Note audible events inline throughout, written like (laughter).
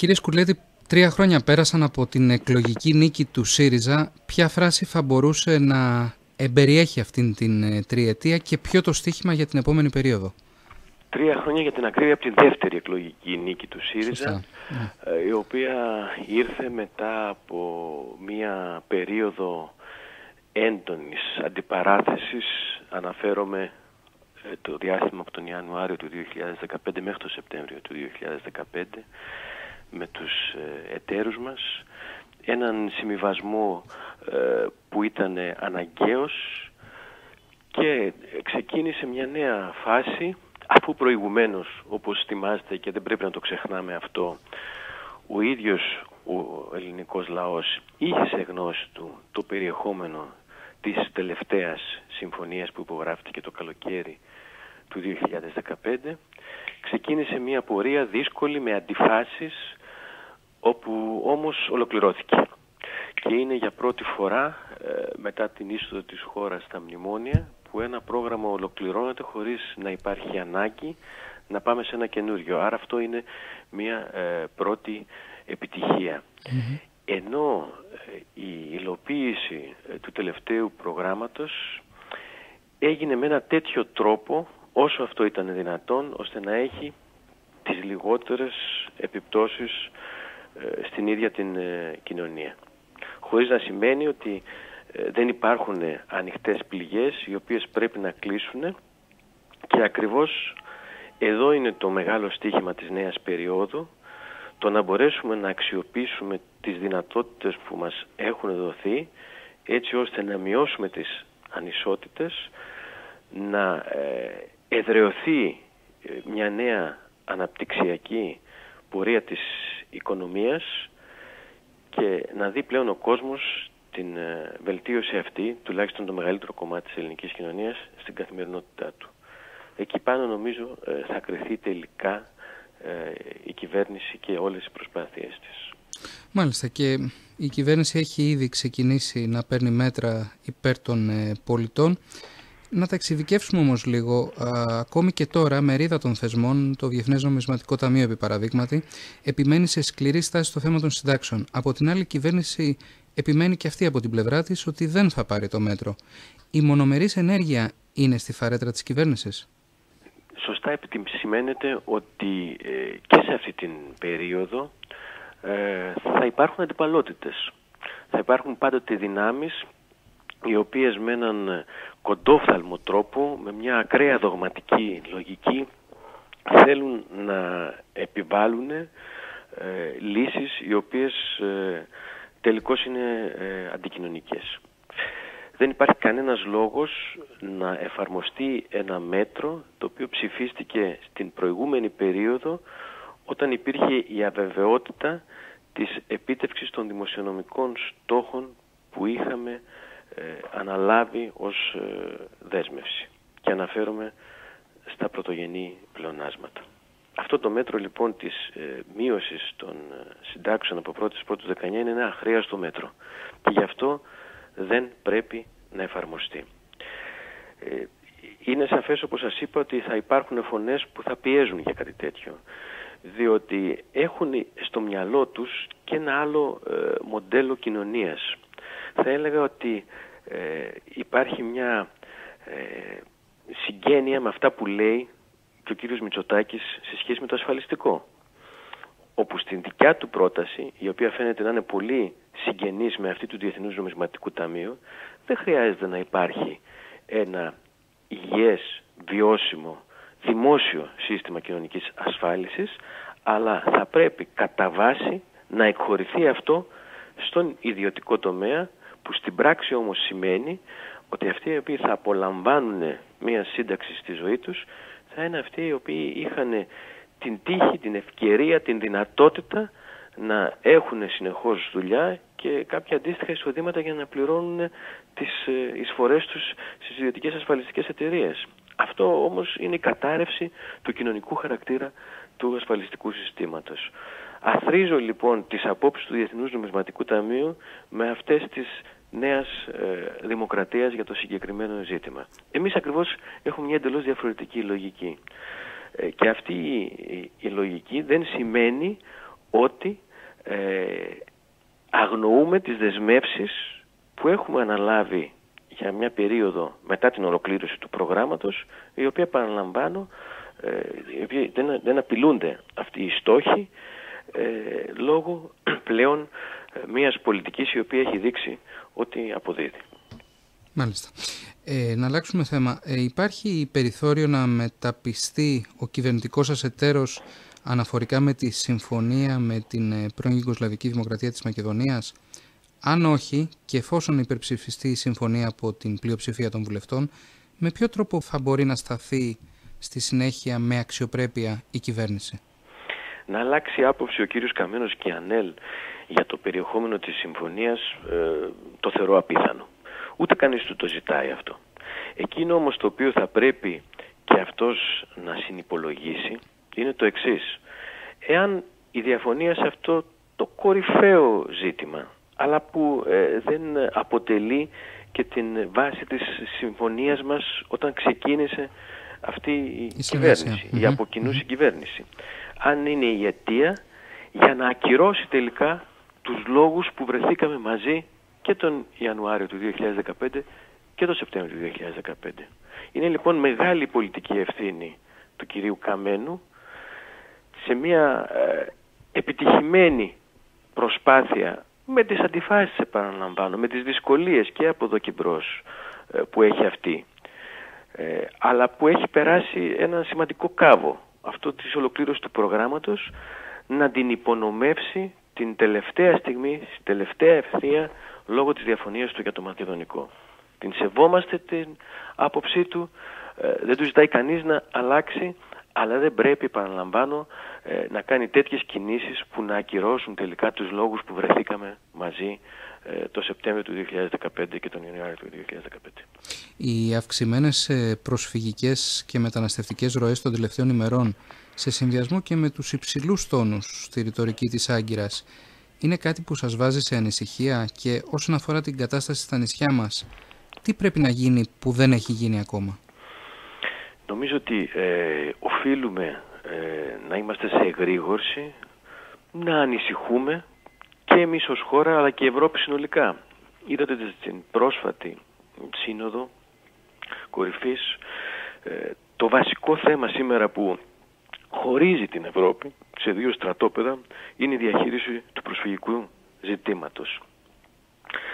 Κύριε Σκουλέτη, τρία χρόνια πέρασαν από την εκλογική νίκη του ΣΥΡΙΖΑ. Ποια φράση θα μπορούσε να εμπεριέχει αυτήν την ε, τριετία και ποιο το στίχημα για την επόμενη περίοδο; Τρία χρόνια για την ακρίβεια από τη δεύτερη εκλογική νίκη του ΣΥΡΙΖΑ, ναι. ε, η οποία ήρθε μετά από μία περίοδο έντονης αντιπαράθεσης, αναφέρομαι ε, το διάστημα από τον Ιανουάριο του 2015 μέχρι τον Σεπτέμβριο του 2015 με τους ε, εταίρους μας. Έναν συμβιβασμό ε, που ήταν αναγκαίος και ξεκίνησε μια νέα φάση αφού προηγουμένως όπως θυμάστε και δεν πρέπει να το ξεχνάμε αυτό ο ίδιος ο ελληνικός λαός είχε σε γνώση του το περιεχόμενο της τελευταίας συμφωνίας που υπογράφηκε το καλοκαίρι του 2015 ξεκίνησε μια πορεία δύσκολη με αντιφάσεις όπου όμως ολοκληρώθηκε. Και είναι για πρώτη φορά ε, μετά την είσοδο της χώρας στα μνημόνια που ένα πρόγραμμα ολοκληρώνεται χωρίς να υπάρχει ανάγκη να πάμε σε ένα καινούριο. Άρα αυτό είναι μια ε, πρώτη Ενώ ε, η υλοποίηση του τελευταίου προγράμματος έγινε με ένα τέτοιο τρόπο όσο αυτό ήταν δυνατόν ώστε να έχει τις λιγότερες επιπτώσεις ε, στην ίδια την ε, κοινωνία. Χωρίς να σημαίνει ότι ε, δεν υπάρχουν ανοιχτές πληγές οι οποίες πρέπει να κλείσουν και ακριβώς εδώ είναι το μεγάλο στίχημα της νέας περίοδου το να μπορέσουμε να αξιοποιήσουμε τις δυνατότητες που μας έχουν δοθεί έτσι ώστε να μειώσουμε τις ανισότητες, να εδρεωθεί μια νέα αναπτυξιακή πορεία της οικονομίας και να δει πλέον ο κόσμος την ε, βελτίωση αυτή, τουλάχιστον το μεγαλύτερο κομμάτι της ελληνικής κοινωνίας, στην καθημερινότητά του. Εκεί πάνω νομίζω ε, θα κρυθεί τελικά ε, η κυβέρνηση και όλες οι προσπάθειές της. Μάλιστα και η κυβέρνηση έχει ήδη ξεκινήσει να παίρνει μέτρα υπέρ των πολιτών. Να τα εξειδικεύσουμε όμως λίγο. ακόμη και τώρα, μερίδα των θεσμών, το Διεθνές Νομισματικό Ταμείο, επί παραδείγματι, επιμένει σε σκληρή στάση στο θέμα των συντάξεων. Από την άλλη, η κυβέρνηση επιμένει και αυτή από την πλευρά της ότι δεν θα πάρει το μέτρο. Η μονομερής ενέργεια είναι στη φαρέτρα της κυβέρνησης; Σωστά επισημαίνεται ότι ε, και σε αυτή την περίοδο ε, θα υπάρχουν αντιπαλότητες. Θα υπάρχουν πάντοτε δυνάμεις οι οποίες με έναν κοντόφθαλμο τρόπο, με μια ακραία δογματική λογική, θέλουν να επιβάλλουν ε, λύσεις οι οποίες ε, τελικώς είναι ε, αντικοινωνικές. Δεν υπάρχει κανένας λόγος να εφαρμοστεί ένα μέτρο το οποίο ψηφίστηκε στην προηγούμενη περίοδο όταν υπήρχε η αβεβαιότητα της επίτευξης των δημοσιονομικών στόχων που είχαμε ε, αναλάβει ως ε, δέσμευση και αναφέρομαι στα πρωτογενή πλεονάσματα. Αυτό το μέτρο λοιπόν της ε, μείωσης των ε, συντάξεων από πρώτης πρώτης 19 είναι ένα αχρίαστο μέτρο και γι' αυτό δεν πρέπει να εφαρμοστεί. Ε, είναι σαφές όπως σας είπα ότι θα υπάρχουν φωνές που θα πιέζουν για κάτι τέτοιο διότι έχουν στο μυαλό τους και ένα άλλο μοντέλο κοινωνίας θα έλεγα ότι ε, υπάρχει μια ε, συγγένεια με αυτά που λέει και ο κύριος Μητσοτάκης σε σχέση με το ασφαλιστικό. Όπου στην δικιά του πρόταση, η οποία φαίνεται να είναι πολύ συγγενής με αυτή του Διεθνούς Νομισματικού Ταμείου, δεν χρειάζεται να υπάρχει ένα υγιές, βιώσιμο, δημόσιο σύστημα κοινωνικής ασφάλισης, αλλά θα πρέπει κατά βάση να εκχωρηθεί αυτό στον ιδιωτικό τομέα που στην πράξη όμως σημαίνει ότι αυτοί οι οποίοι θα απολαμβάνουν μία σύνταξη στη ζωή τους θα είναι αυτοί οι οποίοι είχαν την τύχη, την ευκαιρία, την δυνατότητα να έχουν συνεχώς δουλειά και κάποια αντίστοιχα εισοδήματα για να πληρώνουν τις ε, εισφορές τους στις ιδιωτικές ασφαλιστικές εταιρείες. Αυτό όμως είναι η κατάρρευση του κοινωνικού χαρακτήρα του ασφαλιστικού συστήματος. Αθρίζω λοιπόν τις απόψεις του Διεθνούς Νομισματικού Ταμείου με αυτές τις νέας ε, δημοκρατίας για το συγκεκριμένο ζήτημα. Εμείς ακριβώς έχουμε μια εντελώς διαφορετική λογική. Ε, και αυτή η, η, λογική δεν σημαίνει ότι ε, αγνοούμε τις δεσμεύσεις που έχουμε αναλάβει για μια περίοδο μετά την ολοκλήρωση του προγράμματος, η οποία παραλαμβάνω, ε, δεν, δεν απειλούνται αυτοί οι στόχοι ε, λόγω (clears throat) πλέον ε, μιας πολιτικής η οποία έχει δείξει ότι αποδίδει. Μάλιστα. Ε, να αλλάξουμε θέμα. Ε, υπάρχει περιθώριο να μεταπιστεί ο κυβερνητικός σας εταίρος αναφορικά με τη συμφωνία με την ε, πρώην Ιγκοσλαβική Δημοκρατία της Μακεδονίας; Αν όχι και εφόσον υπερψηφιστεί η συμφωνία από την πλειοψηφία των βουλευτών, με ποιο τρόπο θα μπορεί να σταθεί στη συνέχεια με αξιοπρέπεια η κυβέρνηση; Να αλλάξει άποψη ο κύριος Καμένος και Ανέλ για το περιεχόμενο της συμφωνίας ε, το θεωρώ απίθανο. Ούτε κανείς του το ζητάει αυτό. Εκείνο όμως το οποίο θα πρέπει και αυτός να συνυπολογίσει είναι το εξής. Εάν η διαφωνία σε αυτό το κορυφαίο ζήτημα, αλλά που ε, δεν αποτελεί και την βάση της συμφωνίας μας όταν ξεκίνησε αυτή η, κυβέρνηση, η από κυβέρνηση. Αν είναι η αιτία για να ακυρώσει τελικά τους λόγους που βρεθήκαμε μαζί και τον Ιανουάριο του 2015 και τον Σεπτέμβριο του 2015. Είναι λοιπόν μεγάλη πολιτική ευθύνη του κυρίου Καμένου σε μια ε, επιτυχημένη προσπάθεια με τις αντιφάσεις επαναλαμβάνω, με τις δυσκολίες και από εδώ και μπρος ε, που έχει αυτή ε, αλλά που έχει περάσει ένα σημαντικό κάβο αυτό της ολοκλήρωσης του προγράμματος να την υπονομεύσει την τελευταία στιγμή, στην τελευταία ευθεία λόγω της διαφωνίας του για το μακεδονικό. Την σεβόμαστε την άποψή του, ε, δεν του ζητάει κανείς να αλλάξει, αλλά δεν πρέπει, παραλαμβάνω, ε, να κάνει τέτοιες κινήσεις που να ακυρώσουν τελικά τους λόγους που βρεθήκαμε μαζί ε, το Σεπτέμβριο του 2015 και τον Ιανουάριο του 2015. Οι αυξημένες προσφυγικές και μεταναστευτικές ροές των τελευταίων ημερών σε συνδυασμό και με τους υψηλούς τόνους στη ρητορική της Άγκυρας είναι κάτι που σας βάζει σε ανησυχία και όσον αφορά την κατάσταση στα νησιά μας, τι πρέπει να γίνει που δεν έχει γίνει ακόμα; Νομίζω ότι ε, οφείλουμε ε, να είμαστε σε εγρήγορση, να ανησυχούμε και εμείς ως χώρα αλλά και η Ευρώπη συνολικά. Είδατε στην πρόσφατη σύνοδο κορυφής ε, το βασικό θέμα σήμερα που χωρίζει την Ευρώπη σε δύο στρατόπεδα είναι η διαχείριση του προσφυγικού ζητήματος.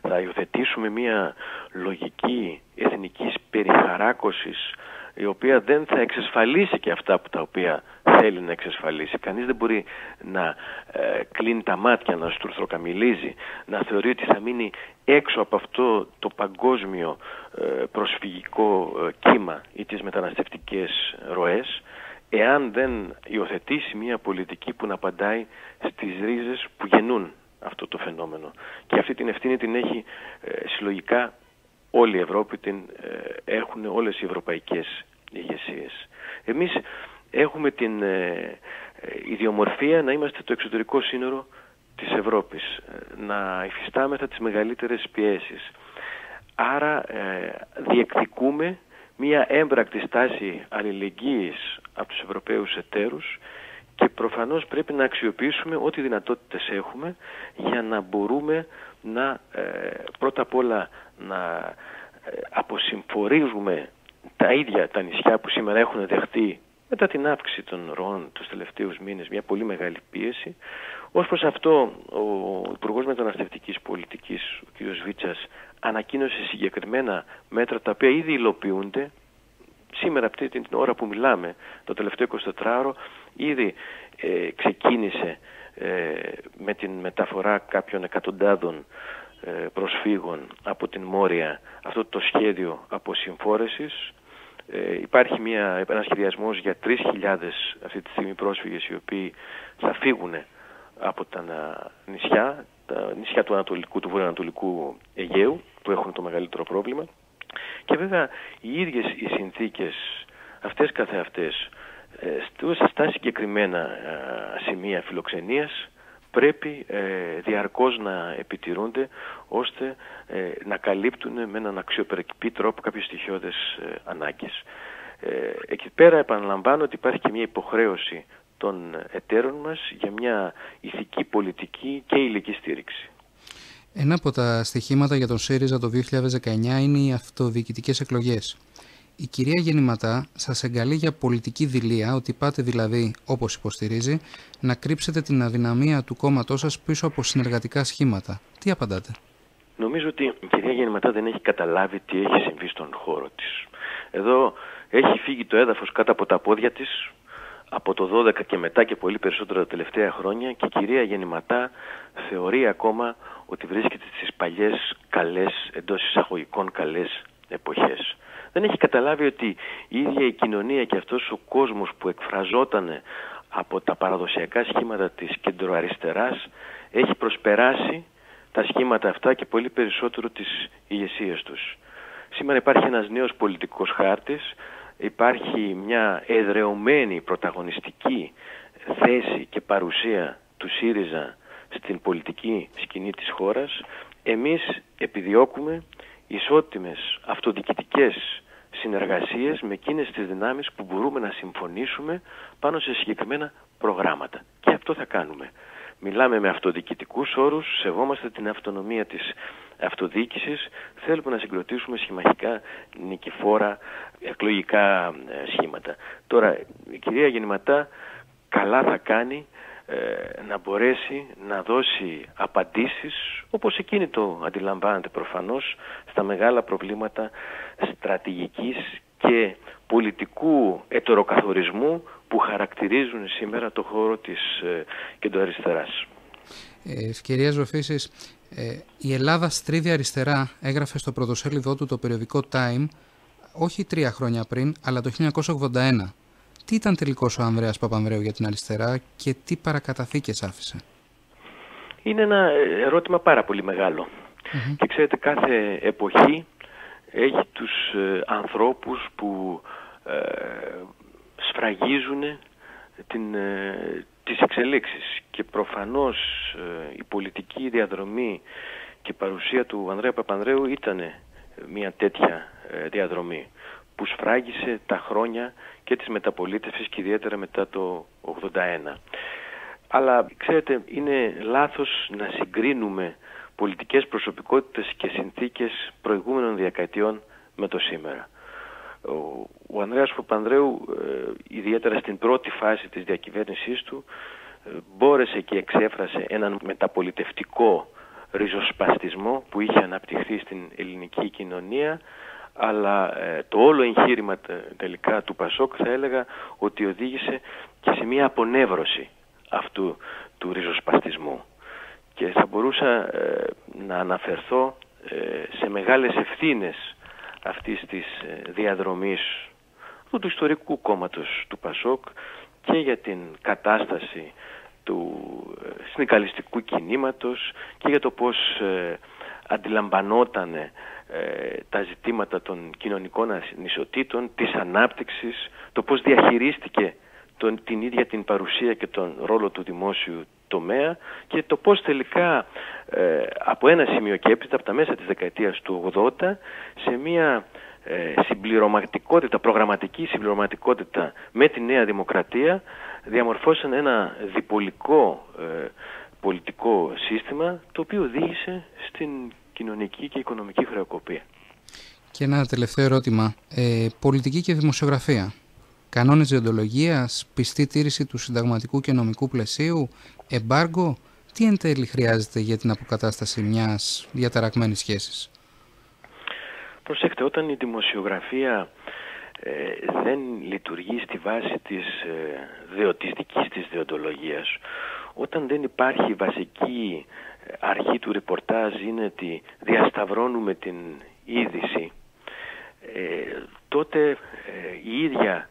Θα υιοθετήσουμε μια λογική εθνικής περιχαράκωσης η οποία δεν θα εξασφαλίσει και αυτά που τα οποία θέλει να εξασφαλίσει. Κανείς δεν μπορεί να ε, κλείνει τα μάτια, να στουρθροκαμιλίζει, να θεωρεί ότι θα μείνει έξω από αυτό το παγκόσμιο ε, προσφυγικό ε, κύμα ή τις μεταναστευτικές ροές εάν δεν υιοθετήσει μια πολιτική που να απαντάει στις ρίζες που γεννούν αυτό το φαινόμενο. Και αυτή την ευθύνη την έχει ε, συλλογικά όλη η Ευρώπη, την ε, έχουν όλες οι ευρωπαϊκές ηγεσίες. Εμείς έχουμε την ε, ιδιομορφία να είμαστε το εξωτερικό σύνορο της Ευρώπης, να υφιστάμεθα τις μεγαλύτερες πιέσεις. Άρα διεκδικούμε μία έμπρακτη στάση αλληλεγγύης από τους Ευρωπαίους εταίρους και προφανώς πρέπει να αξιοποιήσουμε ό,τι δυνατότητες έχουμε για να μπορούμε να ε, πρώτα απ' όλα να ε, αποσυμφορίζουμε τα ίδια τα νησιά που σήμερα έχουν δεχτεί μετά την αύξηση των ροών τους τελευταίους μήνες μια πολύ μεγάλη πίεση. Ως προς αυτό ο Υπουργός Μεταναστευτικής Πολιτικής, ο κ. Βίτσας, ανακοίνωσε συγκεκριμένα μέτρα τα οποία ήδη υλοποιούνται σήμερα αυτή την ώρα που μιλάμε, το τελευταίο 24ωρο, ήδη ε, ξεκίνησε ε, με την μεταφορά κάποιων εκατοντάδων ε, προσφύγων από την Μόρια αυτό το σχέδιο αποσυμφόρεσης. Ε, υπάρχει μια, ένας σχεδιασμός για 3.000 αυτή τη στιγμή πρόσφυγες οι οποίοι θα φύγουν από τα νησιά, τα νησιά του Ανατολικού, του Βορειοανατολικού Αιγαίου που έχουν το μεγαλύτερο πρόβλημα και βέβαια οι ίδιες οι συνθήκες αυτές καθεαυτές ε, στα συγκεκριμένα ε, σημεία φιλοξενίας πρέπει ε, διαρκώς να επιτηρούνται ώστε να καλύπτουν με έναν αξιοπερκυπή τρόπο κάποιες στοιχειώδες ανάγκες. Εκεί πέρα επαναλαμβάνω ότι υπάρχει και μια υποχρέωση των εταίρων μας για μια ηθική, πολιτική και ηλική στήριξη. Ένα από τα στοιχήματα για τον ΣΥΡΙΖΑ το 2019 είναι οι αυτοδιοικητικές εκλογές. Η κυρία Γεννηματά σας εγκαλεί για πολιτική δηλία, ότι πάτε δηλαδή, όπως υποστηρίζει, να κρύψετε την αδυναμία του κόμματός σας πίσω από συνεργατικά σχήματα. Τι απαντάτε; Νομίζω ότι η κυρία Γεννηματά δεν έχει καταλάβει τι έχει συμβεί στον χώρο της. Εδώ έχει φύγει το έδαφος κάτω από τα πόδια της, από το 12 και μετά και πολύ περισσότερο τα τελευταία χρόνια και η κυρία Γεννηματά θεωρεί ακόμα ότι βρίσκεται στις παλιές καλές, εντός εισαγωγικών καλές εποχές. Δεν έχει καταλάβει ότι η ίδια η κοινωνία και αυτός ο κόσμος που εκφραζόταν από τα παραδοσιακά σχήματα της κεντροαριστεράς έχει προσπεράσει τα σχήματα αυτά και πολύ περισσότερο τις ηγεσίες τους. Σήμερα υπάρχει ένας νέος πολιτικός χάρτης, υπάρχει μια εδρεωμένη πρωταγωνιστική θέση και παρουσία του ΣΥΡΙΖΑ στην πολιτική σκηνή της χώρας. Εμείς επιδιώκουμε ισότιμες αυτοδιοικητικές συνεργασίες με εκείνες τις δυνάμεις που μπορούμε να συμφωνήσουμε πάνω σε συγκεκριμένα προγράμματα. Και αυτό θα κάνουμε. Μιλάμε με αυτοδιοικητικούς όρους, σεβόμαστε την αυτονομία της αυτοδιοίκησης, θέλουμε να συγκροτήσουμε σχημαχικά νικηφόρα εκλογικά ε, σχήματα. Τώρα, η κυρία Γεννηματά καλά θα κάνει ε, να μπορέσει να δώσει απαντήσεις όπως εκείνη το αντιλαμβάνεται προφανώς στα μεγάλα προβλήματα στρατηγικής και πολιτικού ετεροκαθορισμού που χαρακτηρίζουν σήμερα το χώρο της ε, κεντροαριστεράς. Ε, ευκαιρία ζωφήσης, ε, η Ελλάδα στρίβει αριστερά έγραφε στο πρωτοσέλιδό του το περιοδικό Time όχι τρία χρόνια πριν, αλλά το 1981 τι ήταν τελικώς ο Ανδρέας Παπανδρέου για την αριστερά και τι παρακαταθήκες άφησε; Είναι ένα ερώτημα πάρα πολύ Και ξέρετε κάθε εποχή έχει τους ε, ανθρώπους που ε, σφραγίζουν την, ε, τις εξελίξεις και προφανώς ε, η πολιτική διαδρομή και παρουσία του Ανδρέα Παπανδρέου ήταν μια τέτοια διαδρομή που σφράγισε τα χρόνια και της μεταπολίτευσης και ιδιαίτερα μετά το 81. Αλλά ξέρετε είναι λάθος να συγκρίνουμε πολιτικές προσωπικότητες και συνθήκες προηγούμενων διακαετιών με το σήμερα. Ο, ο Ανδρέας Παπανδρέου ε, ιδιαίτερα στην πρώτη φάση της διακυβέρνησής του ε, μπόρεσε και εξέφρασε έναν μεταπολιτευτικό ριζοσπαστισμό που είχε αναπτυχθεί στην ελληνική κοινωνία αλλά ε, το όλο εγχείρημα τελικά του Πασόκ θα έλεγα ότι οδήγησε και σε μια απονεύρωση αυτού του ριζοσπαστισμού. Και θα μπορούσα ε, να αναφερθώ ε, σε μεγάλες ευθύνες αυτής της διαδρομής του, ιστορικού κόμματος του Πασόκ και για την κατάσταση του συνδικαλιστικού κινήματος και για το πώς αντιλαμβανόταν ε, τα ζητήματα των κοινωνικών ανισοτήτων, της ανάπτυξης, το πώς διαχειρίστηκε τον, την ίδια την παρουσία και τον ρόλο του δημόσιου τομέα και το πώς τελικά ε, από ένα σημείο και έπειτα από τα μέσα της δεκαετίας του 80 σε μια ε, συμπληρωματικότητα, προγραμματική συμπληρωματικότητα με τη Νέα Δημοκρατία διαμορφώσαν ένα διπολικό ε, πολιτικό σύστημα το οποίο οδήγησε στην κοινωνική και οικονομική χρεοκοπία. Και ένα τελευταίο ερώτημα. Ε, πολιτική και δημοσιογραφία. Κανόνες διοντολογίας, πιστή τήρηση του συνταγματικού και νομικού πλαισίου, εμπάργκο, τι εν τέλει χρειάζεται για την αποκατάσταση μιας διαταραγμένης σχέσης; Προσέξτε, όταν η δημοσιογραφία ε, δεν λειτουργεί στη βάση της ε, δεωτιστικής της δεοντολογίας, όταν δεν υπάρχει βασική αρχή του ρεπορτάζ είναι ότι διασταυρώνουμε την είδηση, ε, τότε ε, η ίδια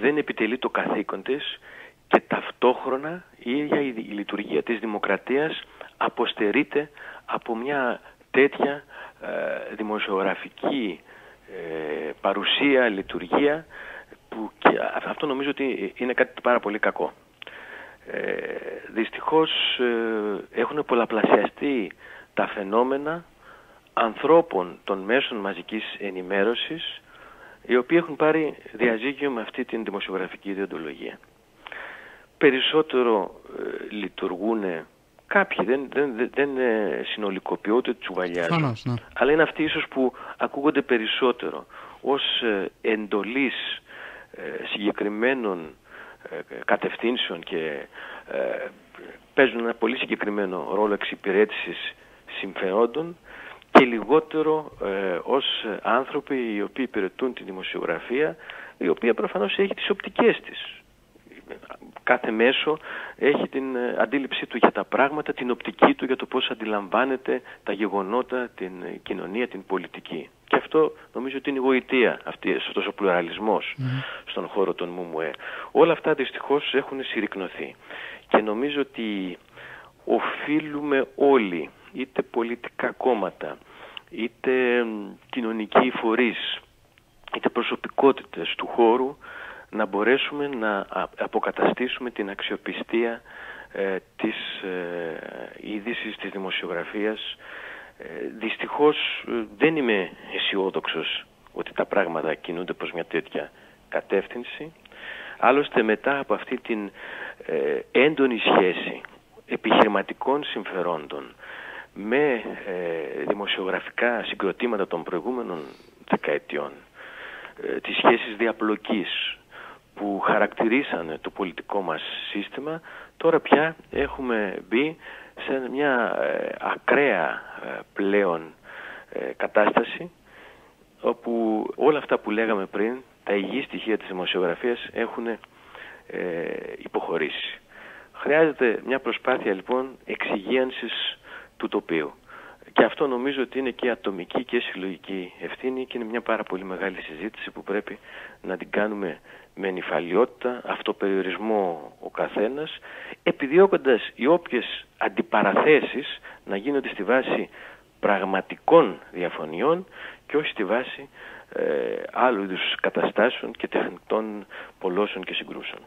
δεν επιτελεί το καθήκον της και ταυτόχρονα η ίδια η λειτουργία της δημοκρατίας αποστερείται από μια τέτοια ε, δημοσιογραφική παρουσία, λειτουργία που και αυτό νομίζω ότι είναι κάτι πάρα πολύ κακό. Ε, δυστυχώς ε, έχουν πολλαπλασιαστεί τα φαινόμενα ανθρώπων των μέσων μαζικής ενημέρωσης οι οποίοι έχουν πάρει διαζύγιο με αυτή την δημοσιογραφική ιδεοντολογία. περισσότερο ε, λειτουργούν κάποιοι, δεν, δεν, δεν ε, συνολικοποιούνται, τσουβαλιάζουν. Ναι. Αλλά είναι αυτοί ίσως που ακούγονται περισσότερο ως ε, εντολής ε, συγκεκριμένων κατευθύνσεων και παίζουν ένα πολύ συγκεκριμένο ρόλο εξυπηρέτησης συμφερόντων και λιγότερο ε, ως άνθρωποι οι οποίοι υπηρετούν τη δημοσιογραφία η οποία προφανώς έχει τις οπτικές της. Κάθε μέσο έχει την ε, αντίληψή του για τα πράγματα, την οπτική του για το πώς αντιλαμβάνεται τα γεγονότα, την κοινωνία, την πολιτική. Και αυτό νομίζω ότι είναι η γοητεία, αυτή, αυτός ο πλουραλισμός στον χώρο των ΜΜΕ. Όλα αυτά δυστυχώς έχουν συρρυκνωθεί. Και νομίζω ότι οφείλουμε όλοι, είτε πολιτικά κόμματα, είτε κοινωνικοί φορείς, είτε προσωπικότητες του χώρου, να μπορέσουμε να αποκαταστήσουμε την αξιοπιστία ε, της ε, είδησης, της δημοσιογραφίας. Ε, δυστυχώς ε, δεν είμαι αισιόδοξος ότι τα πράγματα κινούνται προς μια τέτοια κατεύθυνση. Άλλωστε μετά από αυτή την ε, έντονη σχέση επιχειρηματικών συμφερόντων με δημοσιογραφικά συγκροτήματα των προηγούμενων δεκαετιών, τις σχέσεις διαπλοκής που χαρακτηρίσανε το πολιτικό μας σύστημα, τώρα πια έχουμε μπει σε μια ε, ακραία ε, πλέον ε, κατάσταση όπου όλα αυτά που λέγαμε πριν, τα υγιή στοιχεία της δημοσιογραφίας έχουν υποχωρήσει. Χρειάζεται μια προσπάθεια λοιπόν εξυγίανσης του τοπίου. Και αυτό νομίζω ότι είναι και ατομική και συλλογική ευθύνη και είναι μια πάρα πολύ μεγάλη συζήτηση που πρέπει να την κάνουμε με νυφαλιότητα, αυτοπεριορισμό ο καθένας, επιδιώκοντας οι όποιες αντιπαραθέσεις να γίνονται στη βάση πραγματικών διαφωνιών και όχι στη βάση ε, άλλου είδους καταστάσεων και τεχνητών πολλώσεων και συγκρούσεων.